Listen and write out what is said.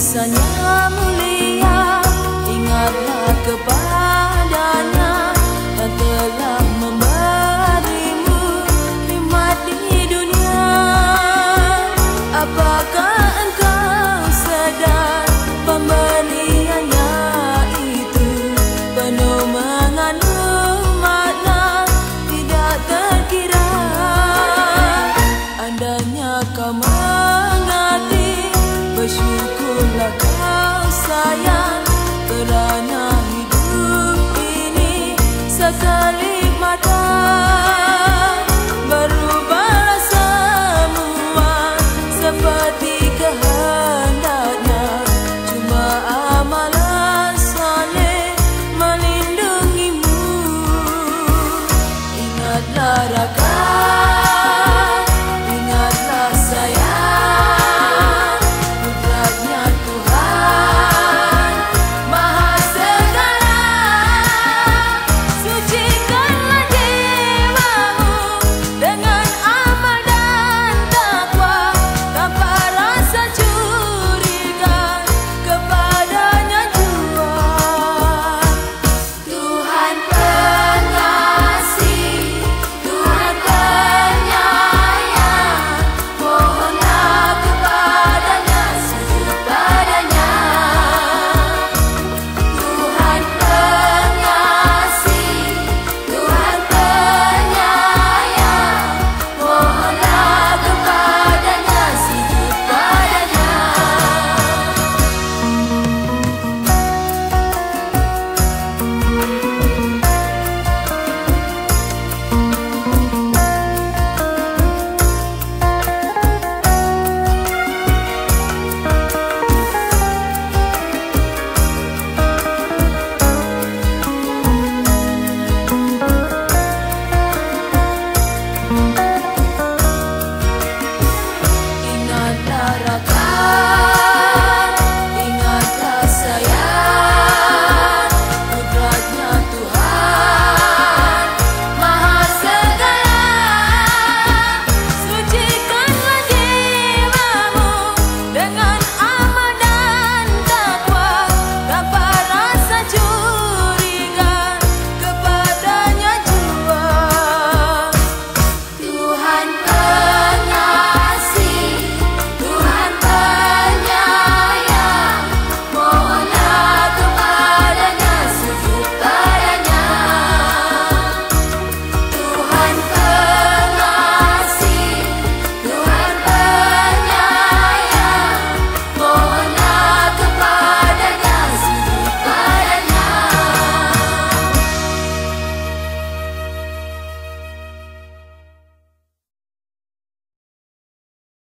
Misalnya mulai Terima kasih.